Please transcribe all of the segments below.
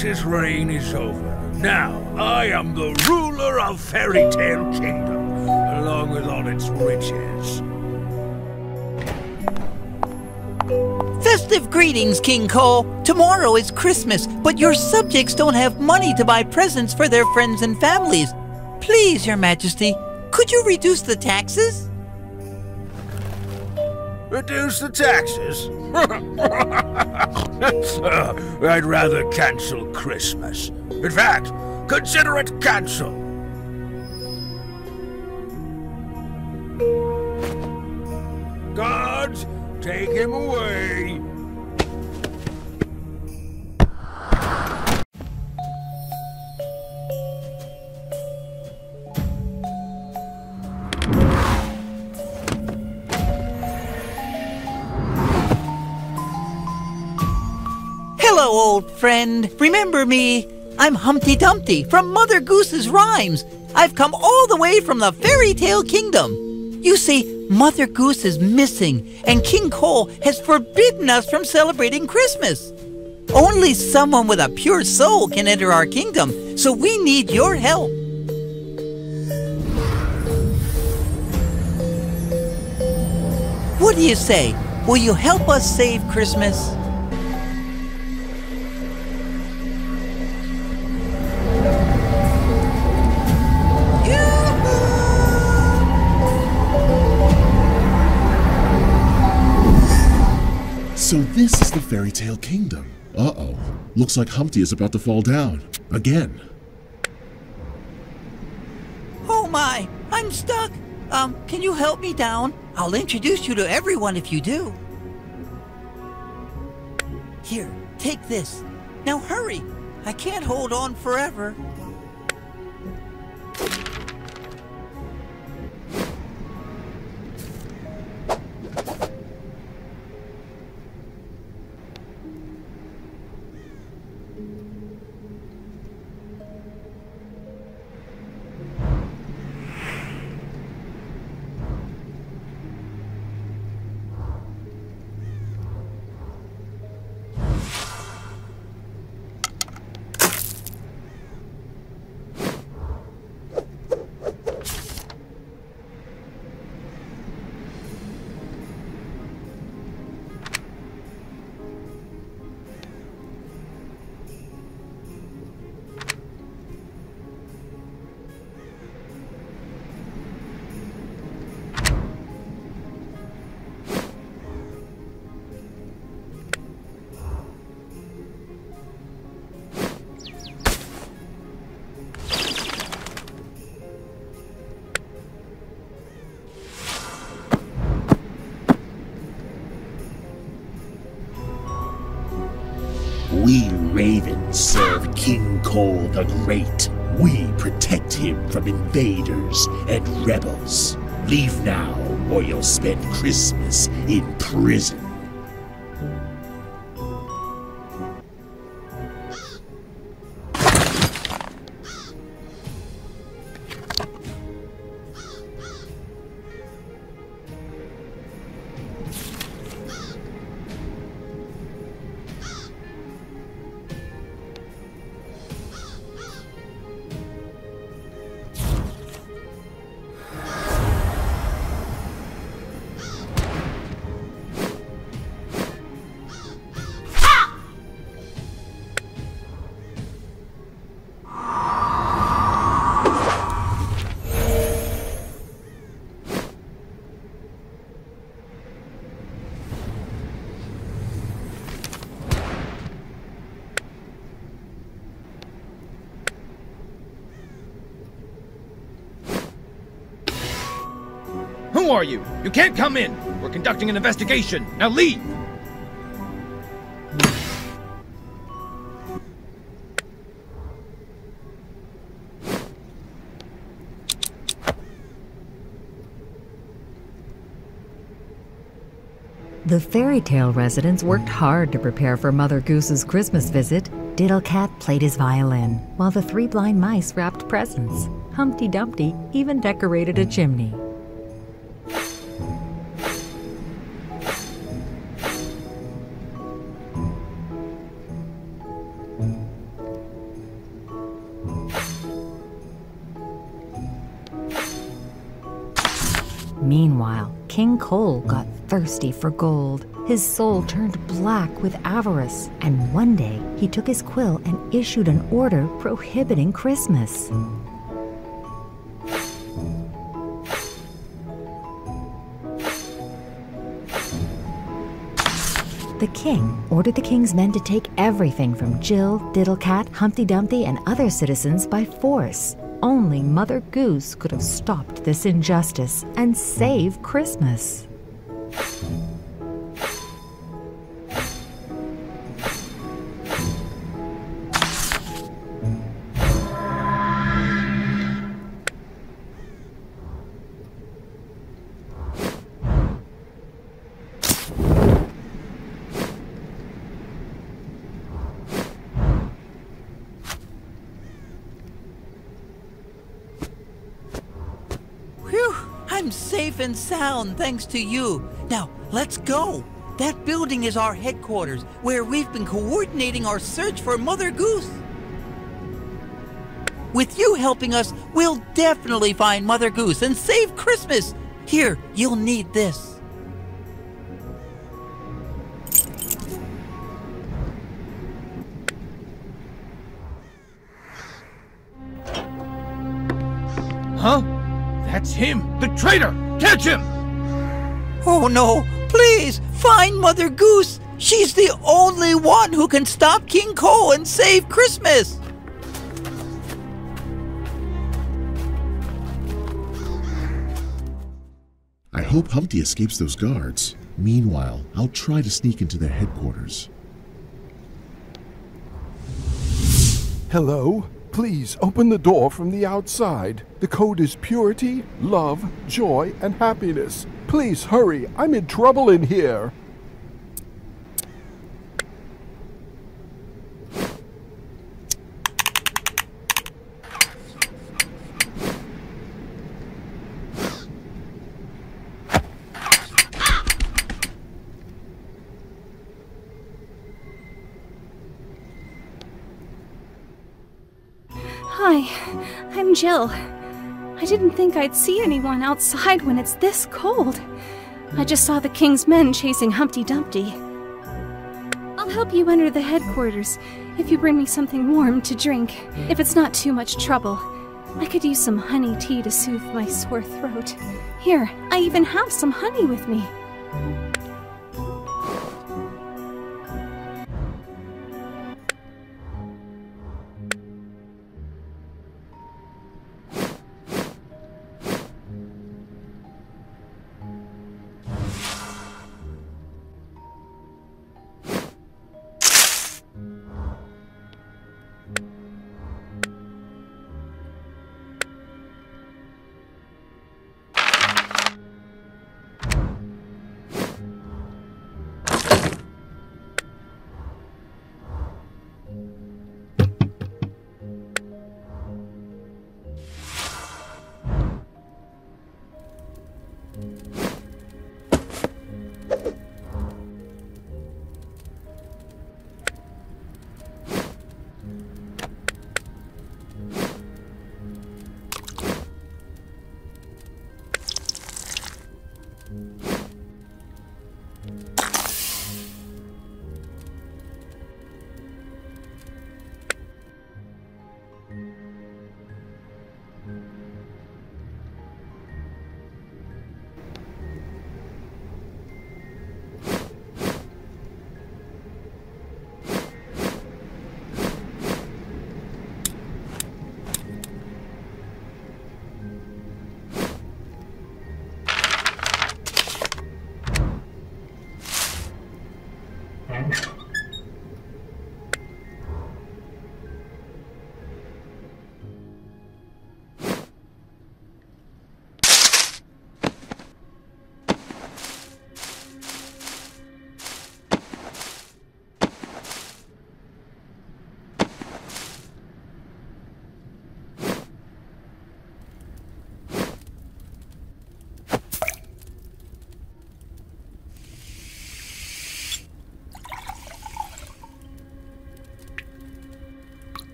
Goose's reign is over. Now, I am the ruler of Fairy Tale Kingdom, along with all its riches. Festive greetings, King Cole. Tomorrow is Christmas, but your subjects don't have money to buy presents for their friends and families. Please, Your Majesty, could you reduce the taxes? Reduce the taxes? Uh, I'd rather cancel Christmas. In fact, consider it canceled. Guards, take him away. Old friend. Remember me? I'm Humpty Dumpty from Mother Goose's Rhymes. I've come all the way from the fairy tale kingdom. You see, Mother Goose is missing, and King Cole has forbidden us from celebrating Christmas. Only someone with a pure soul can enter our kingdom, so we need your help. What do you say? Will you help us save Christmas? So this is the fairy tale kingdom. Uh-oh. Looks like Humpty is about to fall down. Again. Oh my, I'm stuck. Um, can you help me down? I'll introduce you to everyone if you do. Here, take this. Now hurry. I can't hold on forever. Ravens serve King Cole the Great. We protect him from invaders and rebels. Leave now, or you'll spend Christmas in prison. Who are you? You can't come in! We're conducting an investigation! Now leave! The fairy tale residents worked hard to prepare for Mother Goose's Christmas visit. Diddlecat played his violin, while the three blind mice wrapped presents. Humpty Dumpty even decorated a chimney. King Cole got thirsty for gold. His soul turned black with avarice, and one day he took his quill and issued an order prohibiting Christmas. The king ordered the king's men to take everything from Jill, Diddlecat, Humpty Dumpty, and other citizens by force. Only Mother Goose could have stopped this injustice and save Christmas. I'm safe and sound thanks to you. Now, let's go. That building is our headquarters, where we've been coordinating our search for Mother Goose. With you helping us, we'll definitely find Mother Goose and save Christmas. Here, you'll need this. Huh? That's him! The traitor! Catch him! Oh no, please, find Mother Goose. She's the only one who can stop King Cole and save Christmas. I hope Humpty escapes those guards. Meanwhile, I'll try to sneak into their headquarters. Hello? Please open the door from the outside. The code is purity, love, joy, and happiness. Please hurry. I'm in trouble in here. Hi, I'm Jill. I didn't think I'd see anyone outside when it's this cold. I just saw the king's men chasing Humpty Dumpty. I'll help you enter the headquarters if you bring me something warm to drink. If it's not too much trouble, I could use some honey tea to soothe my sore throat. Here, I even have some honey with me.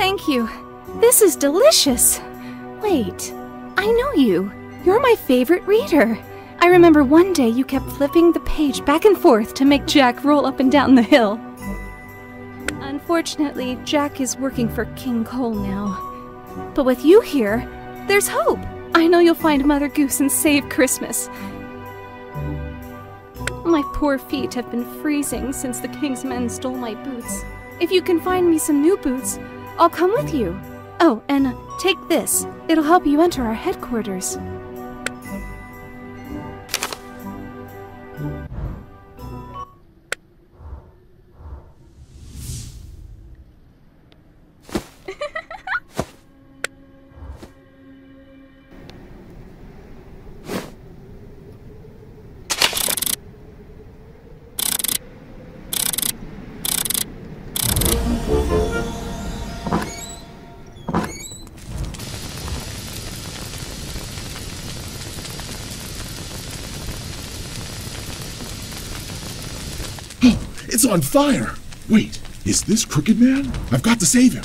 Thank you. This is delicious. Wait, I know you. You're my favorite reader. I remember one day you kept flipping the page back and forth to make Jack roll up and down the hill. Unfortunately, Jack is working for King Cole now. But with you here, there's hope. I know you'll find Mother Goose and save Christmas. My poor feet have been freezing since the King's men stole my boots. If you can find me some new boots, I'll come with you. Oh, and uh, take this. It'll help you enter our headquarters. It's on fire! Wait, is this Crooked Man? I've got to save him.